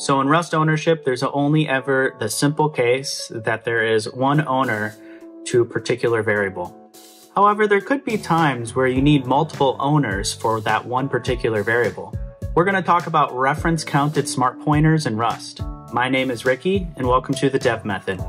So in Rust ownership, there's only ever the simple case that there is one owner to a particular variable. However, there could be times where you need multiple owners for that one particular variable. We're going to talk about reference counted smart pointers in Rust. My name is Ricky, and welcome to the Dev Method.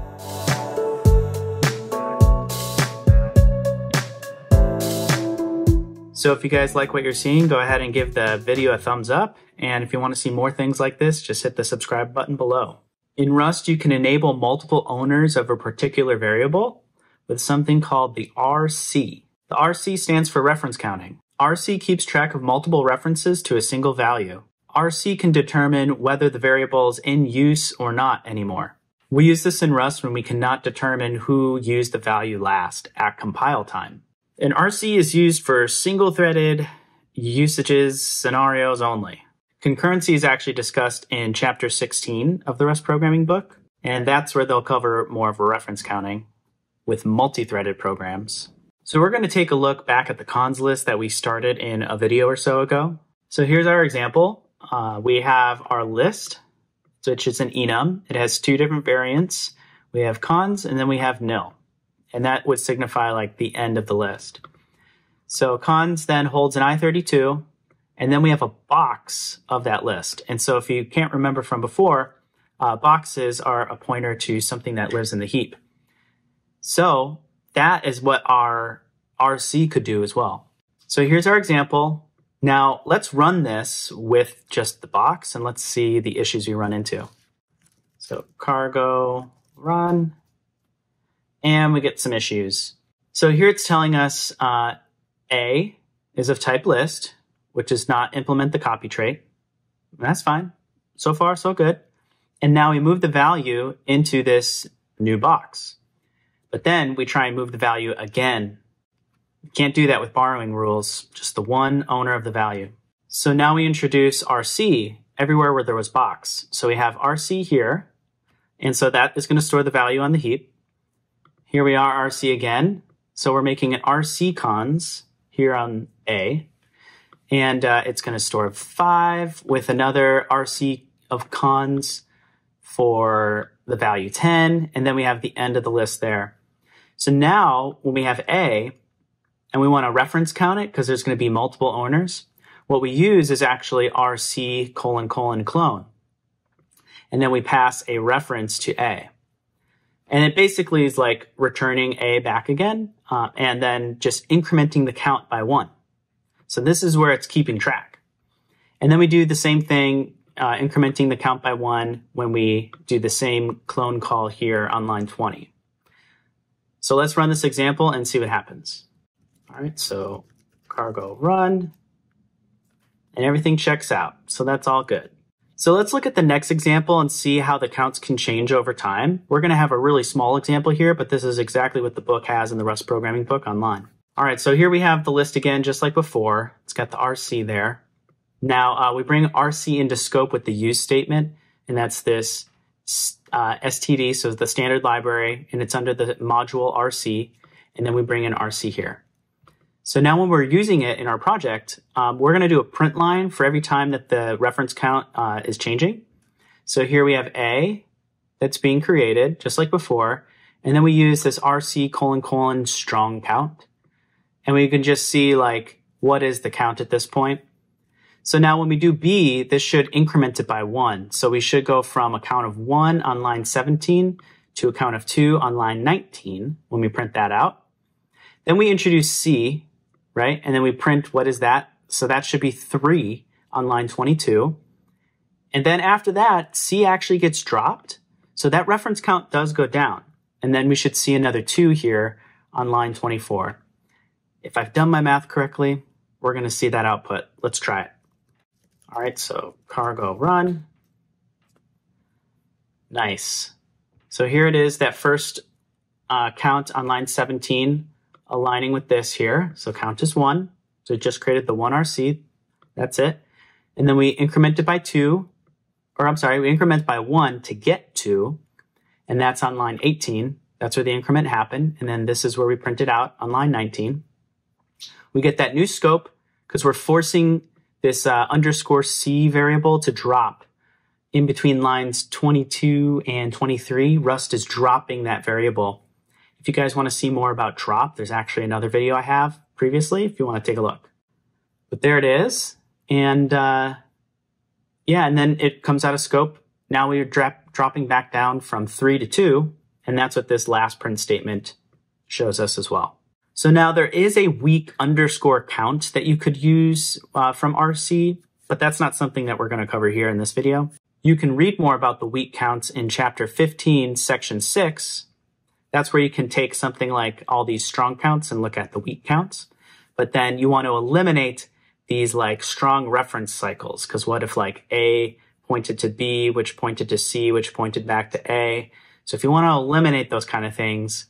So if you guys like what you're seeing, go ahead and give the video a thumbs up. And if you want to see more things like this, just hit the subscribe button below. In Rust, you can enable multiple owners of a particular variable with something called the RC. The RC stands for reference counting. RC keeps track of multiple references to a single value. RC can determine whether the variable is in use or not anymore. We use this in Rust when we cannot determine who used the value last at compile time. An RC is used for single threaded usages scenarios only. Concurrency is actually discussed in chapter 16 of the Rust programming book, and that's where they'll cover more of a reference counting with multi-threaded programs. So we're going to take a look back at the cons list that we started in a video or so ago. So here's our example. Uh, we have our list, which is an enum. It has two different variants. We have cons and then we have nil and that would signify like the end of the list. So cons then holds an I32, and then we have a box of that list. And so if you can't remember from before, uh, boxes are a pointer to something that lives in the heap. So that is what our RC could do as well. So here's our example. Now let's run this with just the box and let's see the issues we run into. So cargo run and we get some issues. So here it's telling us uh, A is of type list, which does not implement the copy trait. That's fine. So far, so good. And now we move the value into this new box. But then we try and move the value again. We can't do that with borrowing rules, just the one owner of the value. So now we introduce RC everywhere where there was box. So we have RC here. And so that is going to store the value on the heap. Here we are RC again. So we're making an RC cons here on A. And uh, it's going to store 5 with another RC of cons for the value 10. And then we have the end of the list there. So now when we have A and we want to reference count it because there's going to be multiple owners, what we use is actually RC colon colon clone. And then we pass a reference to A. And it basically is like returning A back again, uh, and then just incrementing the count by one. So this is where it's keeping track. And then we do the same thing, uh, incrementing the count by one when we do the same clone call here on line 20. So let's run this example and see what happens. All right, so cargo run, and everything checks out. So that's all good. So let's look at the next example and see how the counts can change over time. We're going to have a really small example here, but this is exactly what the book has in the Rust programming book online. All right, so here we have the list again, just like before. It's got the RC there. Now uh, we bring RC into scope with the use statement, and that's this uh, std, so the standard library, and it's under the module RC, and then we bring in RC here. So now when we're using it in our project, um, we're going to do a print line for every time that the reference count uh, is changing. So here we have A that's being created, just like before. And then we use this RC colon colon strong count. And we can just see like, what is the count at this point? So now when we do B, this should increment it by one. So we should go from a count of one on line 17 to a count of two on line 19 when we print that out. Then we introduce C, right? And then we print, what is that? So that should be three on line 22. And then after that, C actually gets dropped. So that reference count does go down. And then we should see another two here on line 24. If I've done my math correctly, we're going to see that output. Let's try it. All right, so cargo run. Nice. So here it is, that first uh, count on line 17 aligning with this here. So count as one. So it just created the one RC. That's it. And then we increment it by two, or I'm sorry, we increment by one to get two. And that's on line 18. That's where the increment happened. And then this is where we print it out on line 19. We get that new scope because we're forcing this uh, underscore C variable to drop in between lines 22 and 23, Rust is dropping that variable. If you guys want to see more about drop, there's actually another video I have previously if you want to take a look. But there it is. And uh, yeah, and then it comes out of scope. Now we're dra dropping back down from 3 to 2, and that's what this last print statement shows us as well. So now there is a weak underscore count that you could use uh, from RC, but that's not something that we're going to cover here in this video. You can read more about the weak counts in chapter 15, section 6. That's where you can take something like all these strong counts and look at the weak counts. But then you want to eliminate these like strong reference cycles. Because what if like A pointed to B, which pointed to C, which pointed back to A? So if you want to eliminate those kind of things,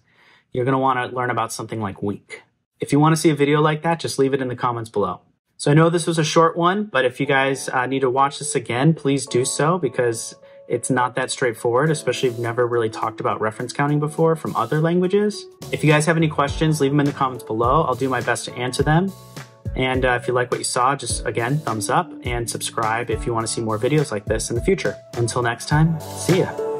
you're going to want to learn about something like weak. If you want to see a video like that, just leave it in the comments below. So I know this was a short one, but if you guys uh, need to watch this again, please do so because it's not that straightforward, especially if you've never really talked about reference counting before from other languages. If you guys have any questions, leave them in the comments below. I'll do my best to answer them. And uh, if you like what you saw, just again, thumbs up and subscribe if you want to see more videos like this in the future. Until next time, see ya.